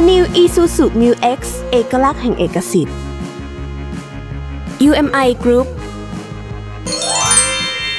The New Isuzu Mu X เอกลักษณ์แห่งเอกสิทธิ์ UMI Group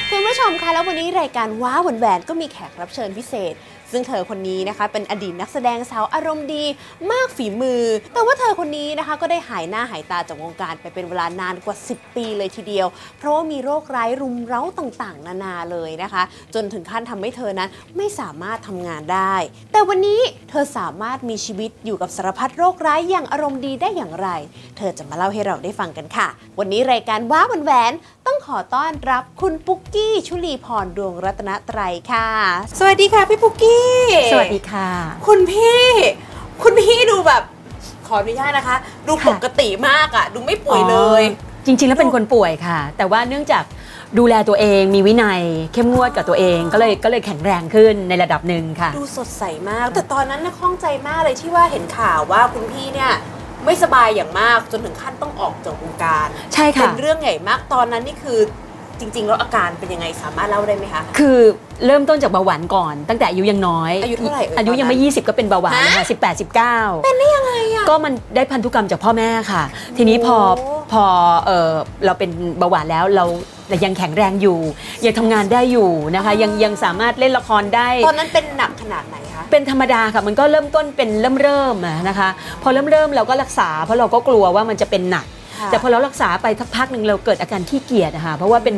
คุณผู้ชมคะแล้ววันนี้รายการว้าหวนแหวนก็มีแขกรับเชิญพิเศษ ซึ่งเธอคนนี้นะคะเป็นอดีตนักแสดงสาวอารมณ์ดีมากฝีมือ แต่ว่าเธอคนนี้นะคะก็ได้หายหน้าหายตาจากวงการไปเป็นเวลานานกว่า 10 ปีเลยทีเดียว เพราะว่ามีโรคร้ายรุมเร้าต่างๆ นานาเลยนะคะ จนถึงขั้นทำให้เธอนั้นไม่สามารถทำงานได้ แต่วันนี้เธอสามารถมีชีวิตอยู่กับสารพัดโรคร้ายอย่างอารมณ์ดีได้อย่างไร เธอจะมาเล่าให้เราได้ฟังกันค่ะ วันนี้รายการว้าหวนแหวนต้องขอต้อนรับคุณปุ๊กกี้ชุลีพรดวงรัตนตรัยค่ะ สวัสดีค่ะพี่ปุ๊กกี้ สวัสดีค่ะ คุณพี่ คุณพี่ดูแบบขออนุญาตนะคะ ดูค่ะปกติมากอะดูไม่ป่วยเลยอ๋อจริงๆ แล้วเป็นคนป่วยค่ะ แต่ว่าเนื่องจากดูแลตัวเองมีวินัยเข้มงวดกับตัวเองก็เลยก็เลยแข็งแรงขึ้นในระดับหนึ่งค่ะ ดูสดใสมาก แต่ตอนนั้นน่ะข้องใจมากเลยที่ว่าเห็นข่าวว่าคุณพี่เนี่ย ไม่สบายอย่างมากจนถึงขั้นต้องออกจากวงการใช่เป็ค่ะนเรื่องใหญ่มากตอนนั้นนี่คือจริงๆแล้วอาการเป็นยังไงสามารถเล่าได้ไหมคะ คือเริ่มต้นจากเบาหวานก่อน ตั้งแต่อายุยังน้อย อายุเท่าไหร่เอ่ยอายุยังไม่ตอนนั้น20 ก็เป็นเบาหวานฮะค่ะ18 19เป็นได้ยังไงอะก็มันได้พันธุกรรมจากพ่อแม่ค่ะ ทีนี้พอโอ้พอเออเราเป็นเบาหวานแล้วเรา เรายังแข็งแรงอยู่ ยังทำงานได้อยู่นะคะ ยังยังสามารถเล่นละครได้ ตอนนั้นเป็นหนักขนาดไหนคะ เป็นธรรมดาค่ะ มันก็เริ่มต้นเป็นเริ่มเริ่มๆอะนะคะ พอเริ่มเริ่มๆเราก็รักษา เพราะเราก็กลัวว่ามันจะเป็นหนักค่ะแต่พอเรารักษาไปสักพักหนึ่งเราเกิดอาการขี้เกียจอะค่ะเพราะว่าเป็น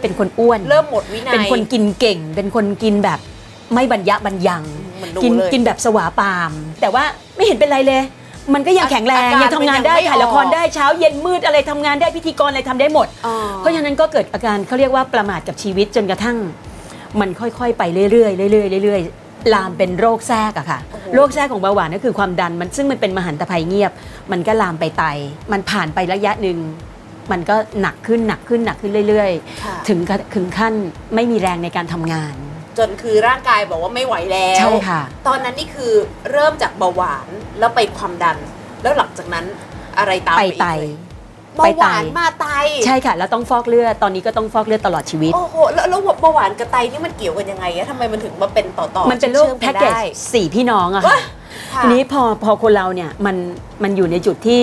เป็นคนอ้วน เริ่มหมดวินัย เป็นคนกินเก่ง เป็นคนกินแบบไม่บรรยะบรรยังเหมือนดูกินเลยกินแบบสวาปาม แต่ว่าไม่เห็นเป็นไรเลย มันก็ยังแข็งแรงอาการยังทำงานได้มันยังไม่ถ่ายละครออกได้เช้าเย็นมืดอะไรทำงานได้พิธีกรอะไรทำได้หมดอ๋อเพราะฉะนั้นก็เกิดอาการเขาเรียกว่าประมาทกับชีวิตจนกระทั่ง มันค่อยๆ ไปเรื่อยๆเรื่อยๆเรื่อยๆลามเป็นโรคแทรกอะค่ะโอ้โหโรคแทรกของเบาหวานก็คือความดันมันซึ่งมันเป็นมหันตภัยเงียบ มันก็ลามไปไต มันผ่านไประยะหนึ่งมันก็หนักขึ้นหนักขึ้นหนักขึ้นเรื่อยค่ะๆถึงกับถึงขั้นไม่มีแรงในการทำงาน จนคือร่างกายบอกว่าไม่ไหวแล้ว ใช่ค่ะ ตอนนั้นนี่คือเริ่มจากเบาหวานแล้วไปความดัน แล้วหลังจากนั้นอะไรตามไปไปอีกไตเลยไปเบาหไตวานมาไต ใช่ค่ะ แล้วต้องฟอกเลือด ตอนนี้ก็ต้องฟอกเลือดตลอดชีวิต โอ้โห แล้วแล้วเบาหวานกับไตนี่มันเกี่ยวกันยังไงอะทำไมมันถึงมาเป็นต่อต่อมันเป็นโรคชื่อมๆแพ็กเกจได้สี่พี่น้องอะว้าค่ะค่ะทีนี้พอพอคนเราเนี่ยมันมันอยู่ในจุดที่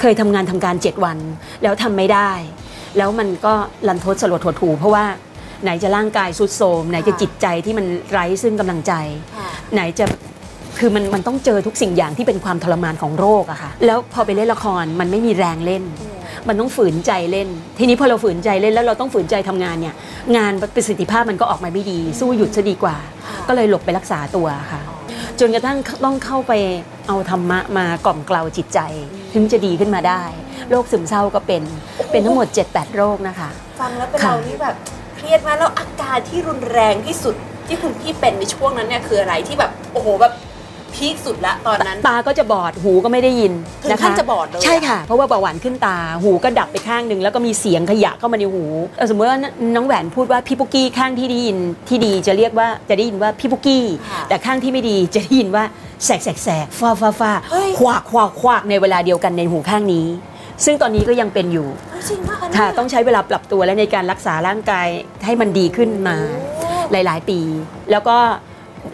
เคยทำงานทำการ 7 วัน แล้วทำไม่ได้ แล้วมันก็ลันทดสลดหดหูเพราะว่า ไหนจะร่างกายสุดโทรมไหนจะจิตใจที่มันไร้ซึ่งกำลังใจค่ะไหนจะคือมันมันต้องเจอทุกสิ่งอย่างที่เป็นความทรมานของโรคอะค่ะแล้วพอไปเล่นละครมันไม่มีแรงเล่น มันต้องฝืนใจเล่น ทีนี้พอเราฝืนใจเล่นแล้วเราต้องฝืนใจทำงานเนี่ยงานประสิทธิภาพมันก็ออกมาไม่ดี สู้หยุดซะดีกว่าค่ะก็เลยหลบไปรักษาตัวค่ะจนกระทั่งต้องเข้าไปเอาธรรมะมากล่อมเกลาจิตใจ ถึงจะดีขึ้นมาได้ โรคซึมเศร้าก็เป็นเป็นทั้งหมด 7-8 โรคนะคะ ฟังแล้วเป็นค่ะเรานี่แบบ เครียดมากแล้วอาการที่รุนแรงที่สุดที่คุณพี่เป็นในช่วงนั้นเนี่ยคืออะไรที่แบบโอ้โหแบบพีคสุดละตอนนั้น ตาก็จะบอดหูก็ไม่ได้ยินถึงนะขั้คะนจะบอดเลยใช่ค่ะ เพราะว่าเบาหวานขึ้นตาหูก็ดับไปข้างหนึ่งแล้วก็มีเสียงขยะเข้ามาในหูเออสมมติว่าน้องแหวนพูดว่าพี่ปุกกี้ข้างที่ได้ยินที่ดีจะเรียกว่าจะได้ยินว่าพี่ปุกกี้ค่ะแต่ข้างที่ไม่ดีจะได้ยินว่าแสกแสกแสกฟ้าฟ้าฟ้าเฮ้ยควากควากควากในเวลาเดียวกันในหูข้างนี้ ซึ่งตอนนี้ก็ยังเป็นอยู่เฮ้ยจริงมากอันค่ะเนี้ยต้องใช้เวลาปรับตัวและในการรักษาร่างกายให้มันดีขึ้นมาโอ้หลาย ๆ ปี แล้วก็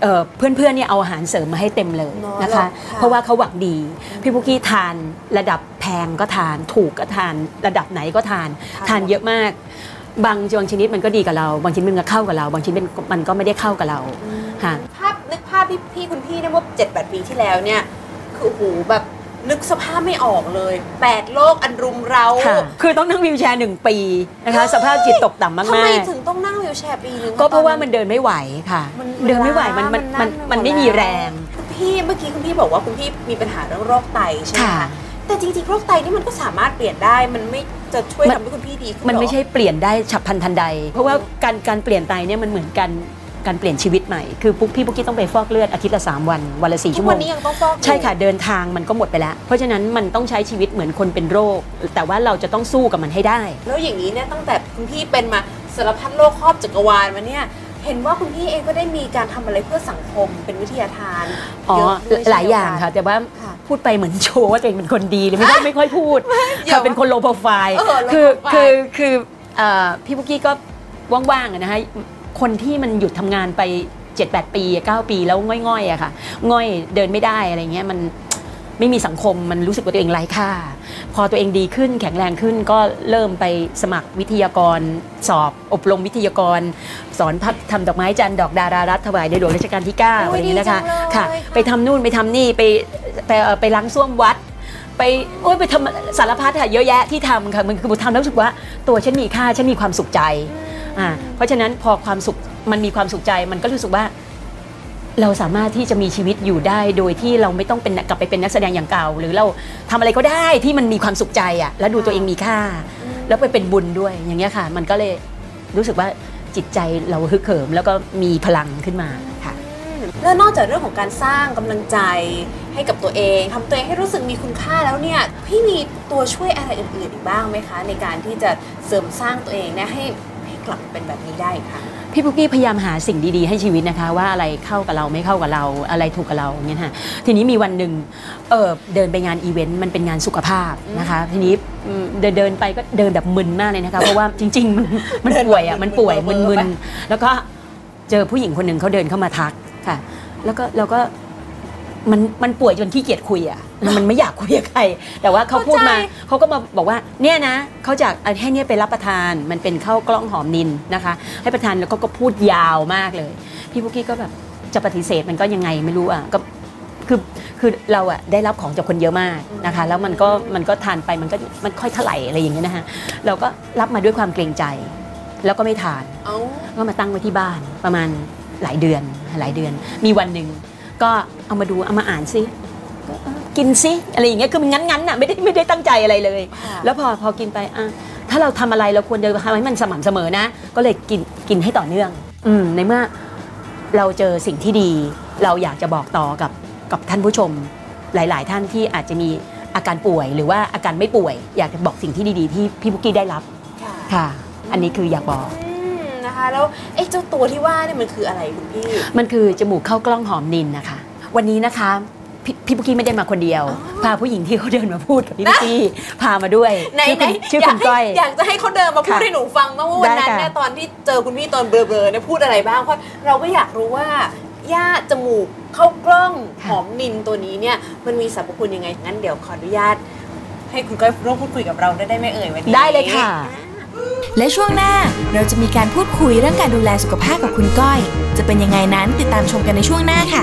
เอ่อเพื่อนๆเนี่ยเอาอาหารเสริมมาให้เต็มเลยเนอะนะคะค่ะเพราะว่าเขาหวังดี พี่พุกกี้ทานระดับแพงก็ทาน ถูกก็ทาน ระดับไหนก็ทาน ทานเยอะมาก บางบางชนิดมันก็ดีกับเรา บางชนิดมันก็เข้ากับเรา บางชนิดมันมันก็ไม่ได้เข้ากับเราค่ะภาพนึกภาพพี่พี่คุณพี่เนี่ยเมื่อเจ็ดแปดปีที่แล้วเนี่ยคือโอ้โหแบบ นึกสภาพไม่ออกเลย แปดโลกอันรุมเรา ค่ะ คือต้องนั่งวิวแชร์หนึ่งปีนะคะ สภาพจิตตกต่ำมากทำไมๆถึงต้องนั่งวิวแชร์ปีนึงก็เพราะว่าตอมันเดินไม่ไหวค่ะ มันเดินไม่ไหวมันมันเวลามันมัมันนไม่หมดมีแล้วแรง คุณพี่เมื่อกี้คุณพี่บอกว่าคุณพี่มีปัญหาเรื่องโรคไตใช่ไหมค่ะ คะแต่จริงๆโรคไตนี่มันก็สามารถเปลี่ยนได้ มันไม่จะช่วยมัน ทำให้คุณพี่ดีขึ้นมันไม่หรอใช่เปลี่ยนได้ฉับพลันทันใด เพราะว่าการการเปลี่ยนไตเนี่ยมันเหมือนกัน การเปลี่ยนชีวิตใหม่คือปุ๊กพี่ปุ๊กกี้ต้องไปฟอกเลือดอาทิตย์ละสามวัน วันละสี่ทุชั่กวโมวันงนี้ยังต้องฟอกอยู่ใช่ค่ะเดินทางมันก็หมดไปแล้ว เพราะฉะนั้นมันต้องใช้ชีวิตเหมือนคนเป็นโรค แต่ว่าเราจะต้องสู้กับมันให้ได้ แล้วอย่างนี้เนี่ยตั้งแต่คุณพี่เป็นมาสารพัดโรคครอบจักรวาลมาเนี่ยเห็นว่าคุณพี่เองก็ได้มีการทำอะไรเพื่อสังคมเป็นวิทยาทานอ๋อเยอะด้วยหลายอย่างค่ะ แต่ว่าค่ะพูดไปเหมือนโชว์ว่าตัวเองเป็นคนดีเลยไม่ค่อยไม่ค่อยพูดเดี๋ยวค่ะเป็นคนโลโปรไฟล์เออ low คือ profile คือคือเอ่อพี่พุกกี้ก็ว่างๆอะนะคะ คนที่มันหยุดทำงานไป 7-8 ปี 9 ปีแล้วง่อยๆอะค่ะ ง่อยเดินไม่ได้อะไรเงี้ยมันไม่มีสังคมมันรู้สึกว่าตัวเองไร้ค่า พอตัวเองดีขึ้นแข็งแรงขึ้นก็เริ่มไปสมัครวิทยากร สอบอบรมวิทยากร สอนพัดทำดอกไม้จันทร์ดอกดารารัฐถวายในหลวงรัชกาลที่9อะไรอย่างนี้นะคะค่ะ ไปทำนู่นไปทำนี่ไปไปไปล้างส้วมวัด ไปโอ้ยไปทำสารพัดค่ะเยอะแยะที่ทำค่ะมันคือทำแล้วรู้สึกว่า ตัวฉันมีค่าฉันมีความสุขใจอ่าเพราะฉะนั้นพอความสุขมันมีความสุขใจมันก็รู้สึกว่า เราสามารถที่จะมีชีวิตอยู่ได้โดยที่เราไม่ต้องเป็นกลับไปเป็นนักแสดงอย่างเก่า หรือเราทำอะไรก็ได้ที่มันมีความสุขใจอะแล้วดูตัวเองมีค่า แล้วไปเป็นบุญด้วยอย่างเงี้ยค่ะ มันก็เลยรู้สึกว่าจิตใจเราฮึกเหิมแล้วก็มีพลังขึ้นมาค่ะแล้วนอกจากเรื่องของการสร้างกำลังใจ ให้กับตัวเองทำตัวเองให้รู้สึกมีคุณค่าแล้วเนี่ยพี่มีตัวช่วยอะไรอื่นๆอีกบ้างไหมคะ ในการที่จะเสริมสร้างตัวเองเนี่ยให้ให้กลับเป็นแบบนี้ได้อีกค่ะพี่ปุ๊กกี้พยายามหาสิ่งดีๆให้ชีวิตนะคะว่าอะไรเข้ากับเราไม่เข้ากับเราอะไรถูกกับเราอย่างเงี้ยค่ะทีนี้มีวันหนึ่งเออเดินไปงานอีเวนต์มันเป็นงานสุขภาพนะคะทีนี้อืมเดินเดินไปก็เดินแบบมึนมากเลยนะคะเพราะว่าจริง ๆ มันมันเดินแบบป่วยอะมันป่วยมึมึนนๆมึนปะแล้วก็เจอผู้หญิงคนหนึ่งเขาเดินเข้ามาทักค่ะ แล้วก็เราก็ มันมันป่วยจนขี้เกียจคุยอะมันไม่อยากคุยกับใคร แต่ว่าเขาพูดมาเขาก็มาบอกว่าเนี่ยนะเขาจะเอาให้เนี่ยไปรับประทานมันเป็นข้าวกล้องหอมนินนะคะ ให้ประทานแล้วก็ก็พูดยาวมากเลย พี่พุกกี้ก็แบบจะปฏิเสธมันก็ยังไงไม่รู้อะก็คือคือเราอะได้รับของจากคนเยอะมากนะคะ แล้วมันก็มันก็ทานไปมันก็มันค่อยถลายอะไรอย่างเงี้ยนะคะเราก็รับมาด้วยความเกรงใจ แล้วก็ไม่ทานเอ้าก็มาตั้งไว้ที่บ้านประมาณหลายเดือนหลายเดือน มีวันหนึ่ง ก็เอามาดูเอามาอ่านซิก็เออกินซิอะไรอย่างเงี้ยคือมันงั้นๆน่ะไม่ได้ไม่ได้ตั้งใจอะไรเลยค่ะแล้วพอพอกินไปอะถ้าเราทำอะไรเราควรจะทำให้มันสม่ำเสมอนะ ก็เลยกินกินให้ต่อเนื่อง อืมในเมื่อเราเจอสิ่งที่ดี เราอยากจะบอกต่อกับกับท่านผู้ชมหลาย ๆ ท่านที่อาจจะมีอาการป่วยหรือว่าอาการไม่ป่วย อยากจะบอกสิ่งที่ดี ๆ ที่พี่พุกกี้ได้รับค่ะค่ะ อันนี้คืออยากบอกอืม นะคะ แล้วไอ้เจ้าตัวที่ว่าเนี่ยมันคืออะไรคุณพี่ มันคือจมูกเข้ากล้องหอมนินนะคะ วันนี้นะคะพพี่ปุกกี้ไม่ได้มาคนเดียว พาผู้หญิงที่เขาเดินมาพูดกับพี่ปุกกี้พามาด้วยไหนชื่อไหนคุณชื่ออยาคุณก้อยกให้อยากจะให้เขาเดินมาพูดค่ะให้หนูฟังบ้างว่าวันนั้นได้ค่ะเนี่ยตอนที่เจอคุณพี่ตอนเบลอๆเนี่ยพูดอะไรบ้างเพราะเราก็อยากรู้ว่าย่าจมูกเข้ากล้องหอมนินตัวนี้เนี่ยมันมีสรรพคุณยังไงงั้นเดี๋ยวขออนุญาต ให้คุณก้อยร่วมพูดคุยกับเราได้ได้ไหมเอ่ยวันนี้ได้เลยค่ะ และช่วงหน้าเราจะมีการพูดคุยเรื่องการดูแลสุขภาพกับคุณก้อย จะเป็นยังไงนั้นติดตามชมกันในช่วงหน้าค่ะ